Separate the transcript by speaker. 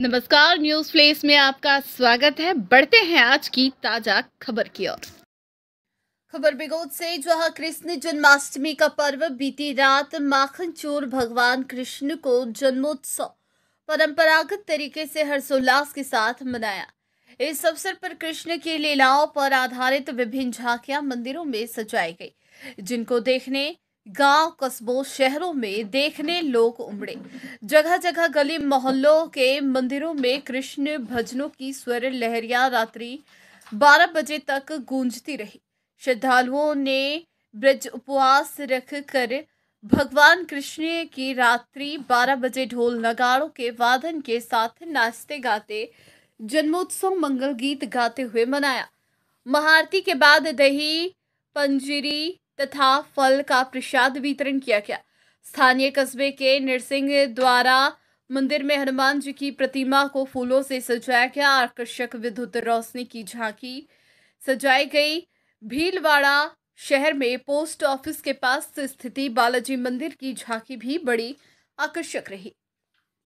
Speaker 1: नमस्कार, news place में आपका स्वागत है। बढ़ते हैं आज की ताज़ा खबर की ओर। खबर बिगोद से, जहाँ कृष्ण जन्माष्टमी का पर्व बीती रात माखन चोर भगवान कृष्ण को जन्मोत्सव परंपरागत तरीके से हर्षोल्लास के साथ मनाया। इस अवसर पर कृष्ण की लीलाओं पर आधारित विभिन्न झांकियाँ मंदिरों में सजाई गई, जिनको देखने गाँव कस्बों, शहरों में देखने लोग उमड़े। जगह जगह गली मोहल्लों के मंदिरों में कृष्ण भजनों की स्वर लहरिया रात्रि 12 बजे तक गूंजती रही। श्रद्धालुओं ने ब्रज उपवास रख कर भगवान कृष्ण की रात्रि 12 बजे ढोल नगाड़ों के वादन के साथ नाचते गाते, जन्मोत्सव मंगल गीत गाते हुए मनाया। महाआरती के बाद दही, पंजीरी तथा फल का प्रसाद वितरण किया गया। स्थानीय कस्बे के नरसिंह द्वारा मंदिर में हनुमान जी की प्रतिमा को फूलों से सजाया गया। आकर्षक विद्युत रोशनी की झांकी सजाई गई। भीलवाड़ा शहर में पोस्ट ऑफ़िस के पास स्थिति बालाजी मंदिर की झांकी भी बड़ी आकर्षक रही।